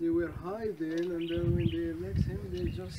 they were high then, and then when they left him, they just